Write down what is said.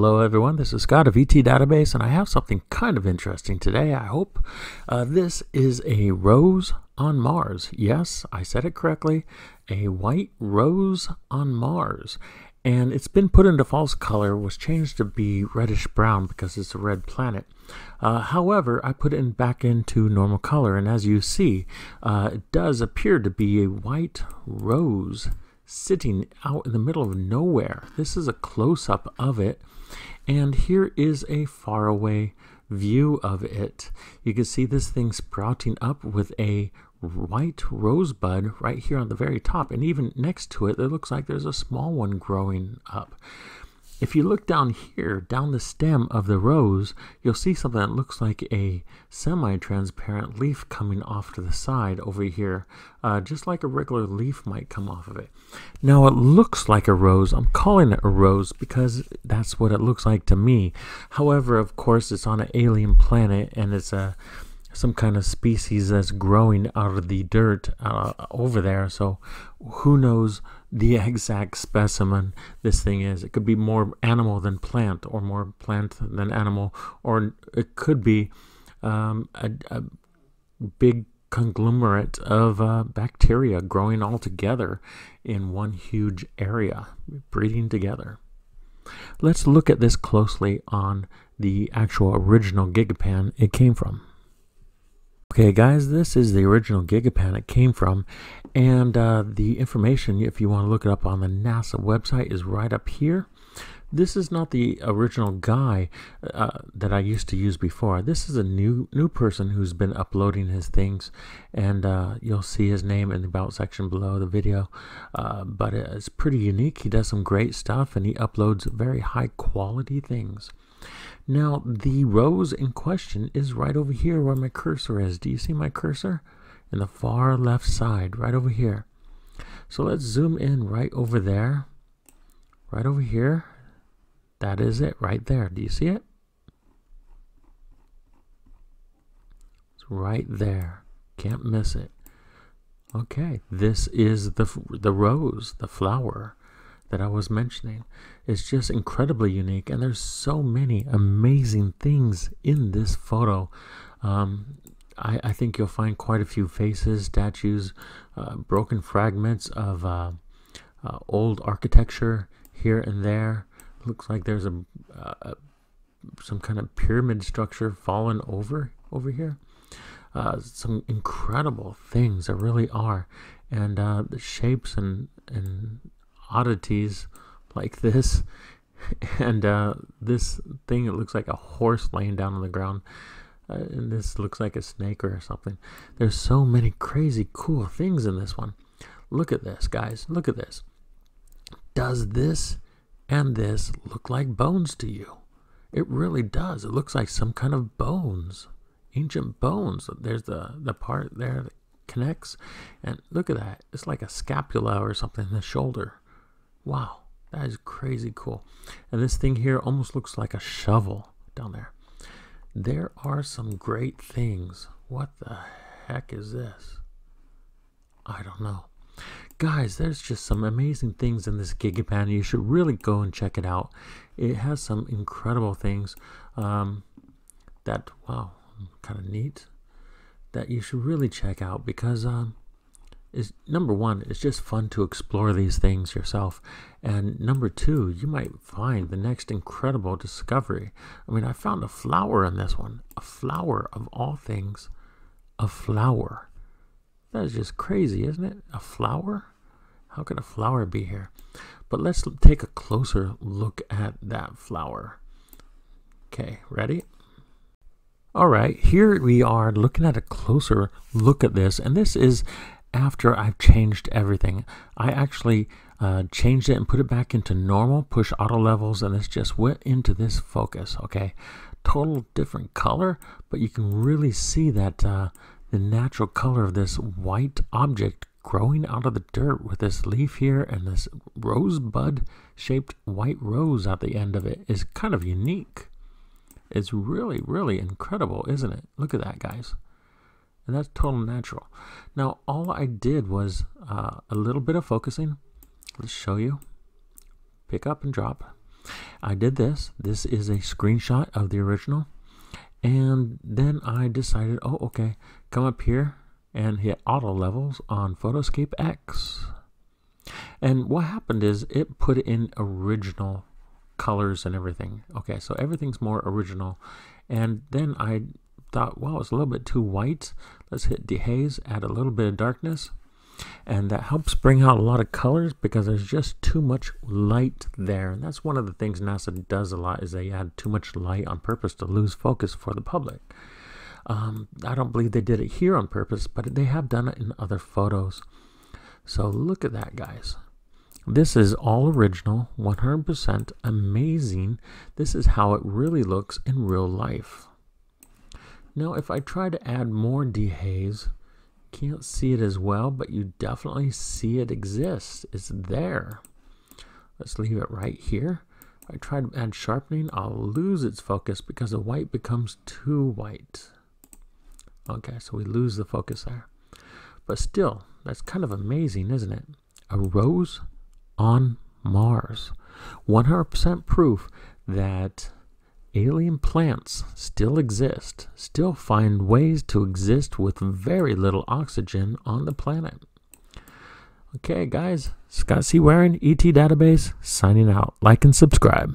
Hello everyone, this is Scott of ET Database and I have something kind of interesting today, I hope. Uh, this is a rose on Mars. Yes, I said it correctly. A white rose on Mars. And it's been put into false color, was changed to be reddish brown because it's a red planet. Uh, however, I put it back into normal color and as you see, uh, it does appear to be a white rose sitting out in the middle of nowhere. This is a close-up of it. And here is a faraway view of it. You can see this thing sprouting up with a white rosebud right here on the very top. And even next to it, it looks like there's a small one growing up. If you look down here, down the stem of the rose, you'll see something that looks like a semi-transparent leaf coming off to the side over here, uh, just like a regular leaf might come off of it. Now it looks like a rose. I'm calling it a rose because that's what it looks like to me. However, of course, it's on an alien planet and it's a some kind of species that's growing out of the dirt uh, over there. So who knows the exact specimen this thing is? It could be more animal than plant, or more plant than animal, or it could be um, a, a, big conglomerate of uh, bacteria growing all together in one huge area, breeding together. Let's look at this closely on the actual original Gigapan it came from. Okay guys, this is the original Gigapan it came from and uh, the information, if you want to look it up on the NASA website, is right up here. This is not the original guy uh, that I used to use before. This is a new new person who's been uploading his things, and uh, you'll see his name in the about section below the video. Uh, but it's pretty unique. He does some great stuff, and he uploads very high quality things. Now, the rose in question is right over here where my cursor is. Do you see my cursor? In the far left side, right over here. So let's zoom in right over there. Right over here. That is it right there. Do you see it? It's right there. Can't miss it. Okay, this is the the rose, the flower that I was mentioning It's just incredibly unique, and there's so many amazing things in this photo. Um, I, I, think you'll find quite a few faces, statues, uh, broken fragments of uh, uh, old architecture here and there. Looks like there's a, a, some kind of pyramid structure fallen over over here. Uh, some incredible things there really are, and uh, the shapes and and oddities like this. And uh, this thing, it looks like a horse laying down on the ground. Uh, and this looks like a snake or something. There's so many crazy cool things in this one. Look at this, guys. Look at this. Does this and this look like bones to you? It really does. It looks like some kind of bones. Ancient bones. There's the, the part there that connects. And look at that. It's like a scapula or something in the shoulder. Wow, that is crazy cool. And this thing here almost looks like a shovel down there. There are some great things. What the heck is this? I don't know. Guys, there's just some amazing things in this Gigapan. You should really go and check it out. It has some incredible things um, that, wow, kind of neat, that you should really check out because um, is number one, it's just fun to explore these things yourself. And number two, you might find the next incredible discovery. I mean, I found a flower in this one. A flower of all things. A flower. That is just crazy, isn't it? A flower? How could a flower be here? But let's take a closer look at that flower. Okay, ready? All right, here we are looking at a closer look at this. And this is after I've changed everything. I actually uh, changed it and put it back into normal, push auto levels, and this just went into this focus, okay? Total different color, but you can really see that uh, the natural color of this white object growing out of the dirt with this leaf here and this rosebud shaped white rose at the end of it is kind of unique. It's really, really incredible, isn't it? Look at that, guys and that's total natural. Now, all I did was uh, a little bit of focusing. Let's show you. Pick up and drop. I did this. This is a screenshot of the original. And then I decided, oh, okay, come up here and hit auto levels on Photoscape X. And what happened is it put in original colors and everything. Okay, so everything's more original. And then I thought, wow, it's a little bit too white. Let's hit dehaze, add a little bit of darkness. And that helps bring out a lot of colors because there's just too much light there. And that's one of the things NASA does a lot is they add too much light on purpose to lose focus for the public. Um, I don't believe they did it here on purpose, but they have done it in other photos. So look at that, guys. This is all original, 100% amazing. This is how it really looks in real life. Now, if I try to add more dehaze, can't see it as well, but you definitely see it exists. It's there. Let's leave it right here. If I try to add sharpening, I'll lose its focus because the white becomes too white. Okay, so we lose the focus there. But still, that's kind of amazing, isn't it? A rose on Mars. 100% proof that alien plants still exist, still find ways to exist with very little oxygen on the planet. Okay, guys, Scott C. Waring, ET Database, signing out. Like and subscribe.